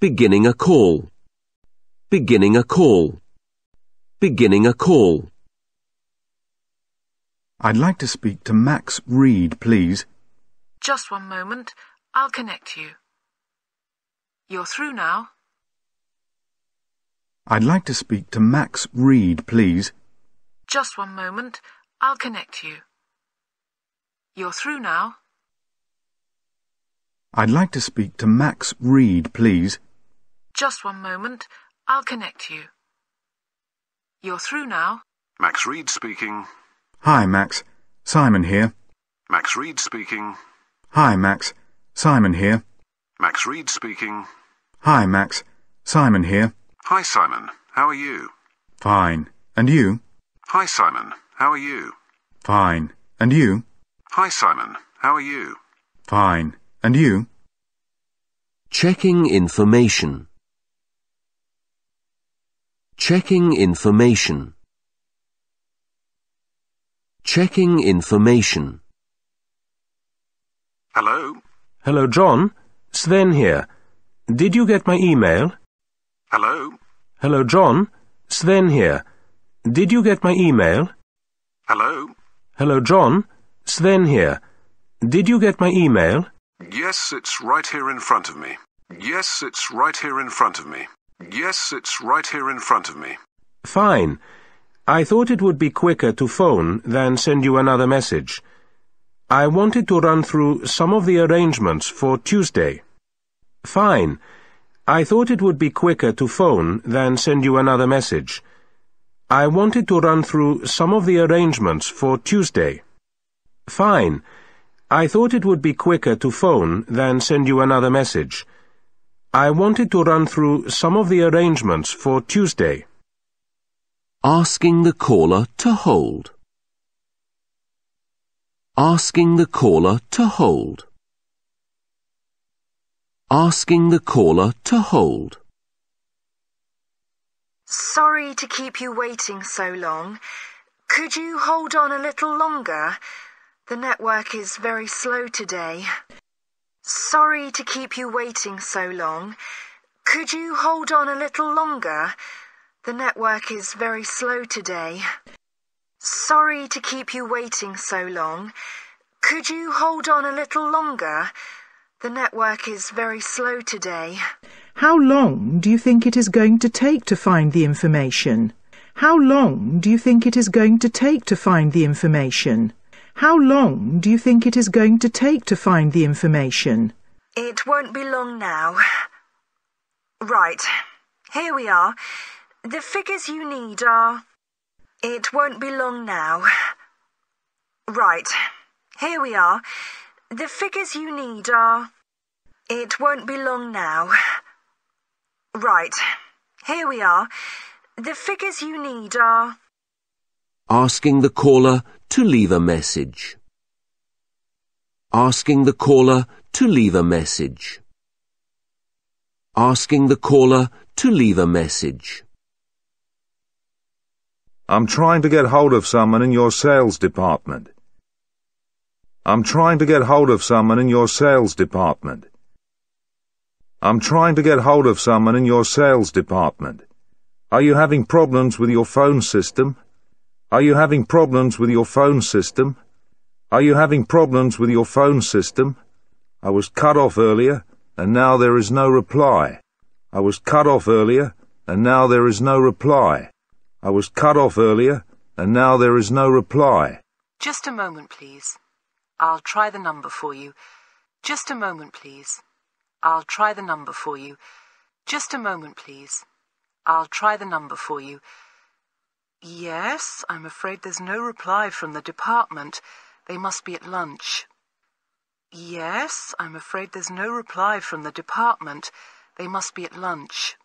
Beginning a call. Beginning a call. Beginning a call. I'd like to speak to Max Reed, please. Just one moment. I'll connect you. You're through now. I'd like to speak to Max Reed, please. Just one moment. I'll connect you. You're through now. I'd like to speak to Max Reed, please. Just one moment. I'll connect you. You're through now. Max Reed speaking. Hi, Max. Simon here. Max Reed speaking. Hi, Max. Simon here. Max Reed speaking. Hi, Max. Simon here. Hi, Simon. How are you? Fine. And you? Hi, Simon. How are you? Fine. And you? Hi, Simon. How are you? Fine. And you? Checking information. Checking information. Checking information. Hello? Hello, John. Sven here. Did you get my email? Hello? Hello, John. Sven here. Did you get my email? Hello? Hello, John. Sven here. Did you get my email? Yes, it's right here in front of me. Yes, it's right here in front of me. Yes, it's right here in front of me. Fine. I thought it would be quicker to phone than send you another message. I wanted to run through some of the arrangements for Tuesday. Fine. I thought it would be quicker to phone than send you another message. I wanted to run through some of the arrangements for Tuesday. Fine. I thought it would be quicker to phone than send you another message. I wanted to run through some of the arrangements for Tuesday. Asking the caller to hold. Asking the caller to hold. Asking the caller to hold. Sorry to keep you waiting so long. Could you hold on a little longer? The network is very slow today. Sorry to keep you waiting so long. Could you hold on a little longer? The network is very slow today. Sorry to keep you waiting so long. Could you hold on a little longer? The network is very slow today. How long do you think it is going to take to find the information? How long do you think it is going to take to find the information? How long do you think it is going to take to find the information? It won't be long now. Right. Here we are. The figures you need are. It won't be long now. Right. Here we are. The figures you need are. It won't be long now. Right. Here we are. The figures you need are. Asking the caller to leave a message. Asking the caller to leave a message. Asking the caller to leave a message. I'm trying to get hold of someone in your sales department. I'm trying to get hold of someone in your sales department. I'm trying to get hold of someone in your sales department. Are you having problems with your phone system? Are you having problems with your phone system? Are you having problems with your phone system? I was cut off earlier, and now there is no reply. I was cut off earlier, and now there is no reply. I was cut off earlier, and now there is no reply. Just a moment, please. I'll try the number for you. Just a moment, please. I'll try the number for you. Just a moment, please. I'll try the number for you. Yes, I'm afraid there's no reply from the department. They must be at lunch. Yes, I'm afraid there's no reply from the department. They must be at lunch.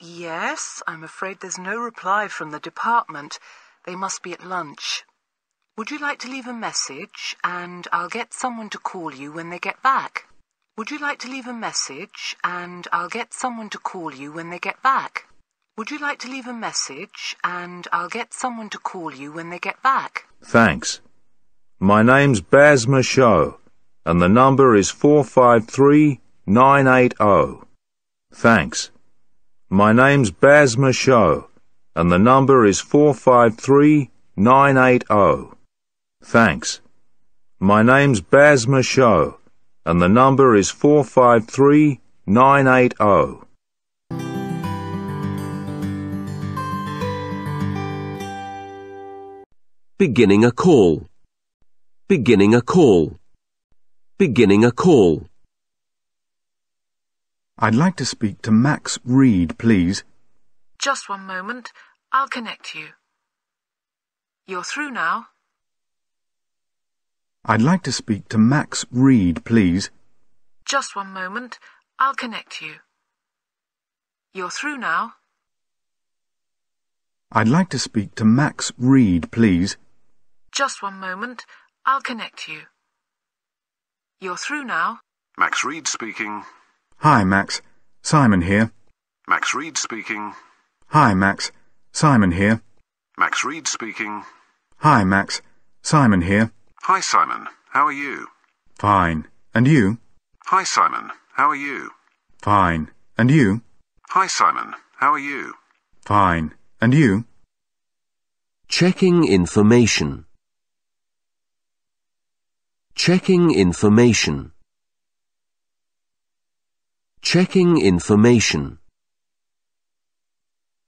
Yes, I'm afraid there's no reply from the department. They must be at lunch. Would you like to leave a message and I'll get someone to call you when they get back? Would you like to leave a message and I'll get someone to call you when they get back? Would you like to leave a message and I'll get someone to call you when they get back? Thanks. My name's Baz Michaud, and the number is 453980. Thanks. My name's Baz Michaud, and the number is 453980. Thanks. My name's Baz Michaud, and the number is 453980. Beginning a call. Beginning a call. Beginning a call. I'd like to speak to Max Reed, please. Just one moment. I'll connect you. You're through now. I'd like to speak to Max Reed, please. Just one moment. I'll connect you. You're through now. I'd like to speak to Max Reed, please. Just one moment. I'll connect you. You're through now. Max Reed speaking. Hi, Max. Simon here. Max Reed speaking. Hi, Max. Simon here. Max Reed speaking. Hi, Max. Simon here. Hi, Simon. How are you? Fine. And you? Hi, Simon. How are you? Fine. And you? Hi, Simon. How are you? Fine. And you? Checking information. Checking information. Checking information.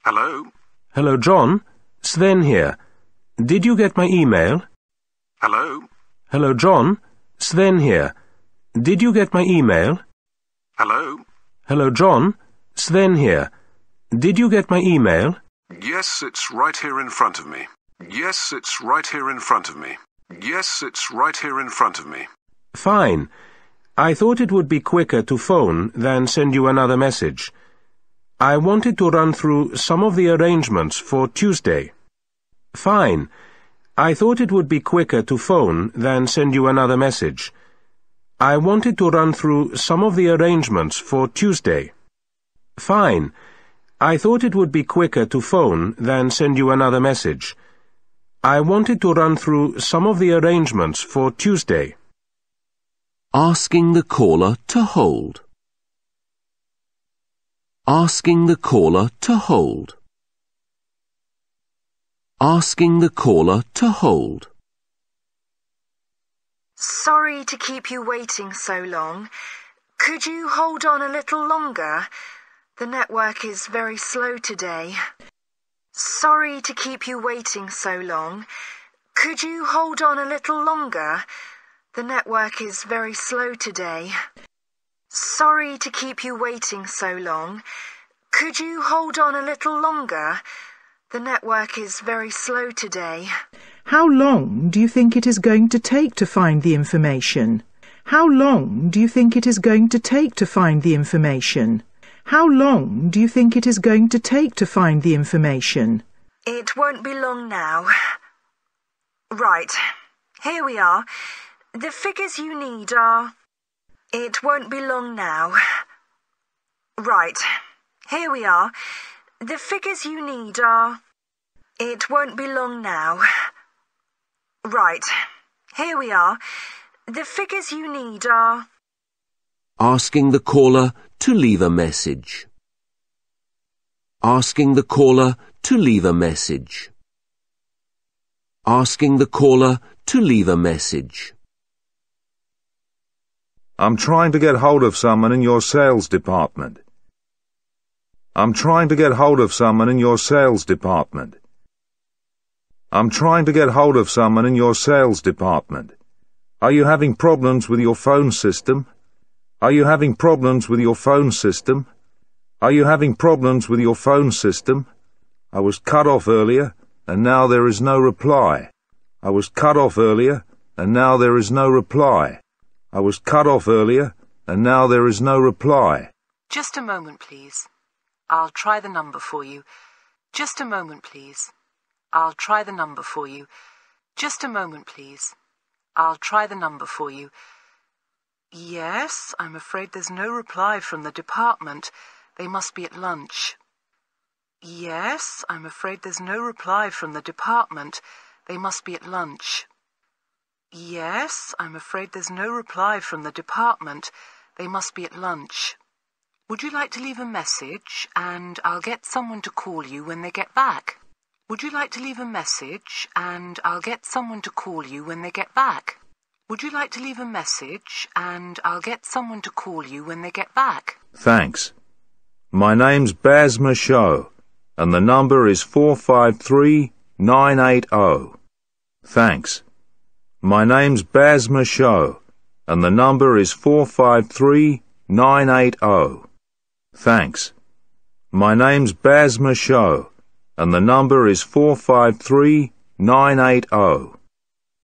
Hello? Hello, John. Sven here. Did you get my email? Hello? Hello, John. Sven here. Did you get my email? Hello? Hello, John. Sven here. Did you get my email? Yes, it's right here in front of me. Yes, it's right here in front of me. Yes, it's right here in front of me. Fine. I thought it would be quicker to phone than send you another message. I wanted to run through some of the arrangements for Tuesday. Fine. I thought it would be quicker to phone than send you another message. I wanted to run through some of the arrangements for Tuesday. Fine. I thought it would be quicker to phone than send you another message. I wanted to run through some of the arrangements for Tuesday. Asking the caller to hold. Asking the caller to hold. Asking the caller to hold. Sorry to keep you waiting so long. Could you hold on a little longer? The network is very slow today. Sorry to keep you waiting so long. Could you hold on a little longer? The network is very slow today. Sorry to keep you waiting so long. Could you hold on a little longer? The network is very slow today. How long do you think it is going to take to find the information? How long do you think it is going to take to find the information? How long do you think it is going to take to find the information? It won't be long now. Right. Here we are. The figures you need are. It won't be long now. Right. Here we are. The figures you need are. It won't be long now. Right. Here we are. The figures you need are. Asking the caller to leave a message. Asking the caller to leave a message. Asking the caller to leave a message. I'm trying to get hold of someone in your sales department. I'm trying to get hold of someone in your sales department. I'm trying to get hold of someone in your sales department. Are you having problems with your phone system? Are you having problems with your phone system? Are you having problems with your phone system? I was cut off earlier, and now there is no reply. I was cut off earlier, and now there is no reply. I was cut off earlier, and now there is no reply. Just a moment, please. I'll try the number for you. Just a moment, please. I'll try the number for you. Just a moment, please. I'll try the number for you. Yes, I'm afraid there's no reply from the department. They must be at lunch. Yes, I'm afraid there's no reply from the department. They must be at lunch. Yes, I'm afraid there's no reply from the department. They must be at lunch. Would you like to leave a message and I'll get someone to call you when they get back? Would you like to leave a message and I'll get someone to call you when they get back? Would you like to leave a message and I'll get someone to call you when they get back? Thanks. My name's Baz Michaud, and the number is 453980. Thanks. My name's Baz Michaud, and the number is 453980. Thanks. My name's Baz Michaud, and the number is 453980.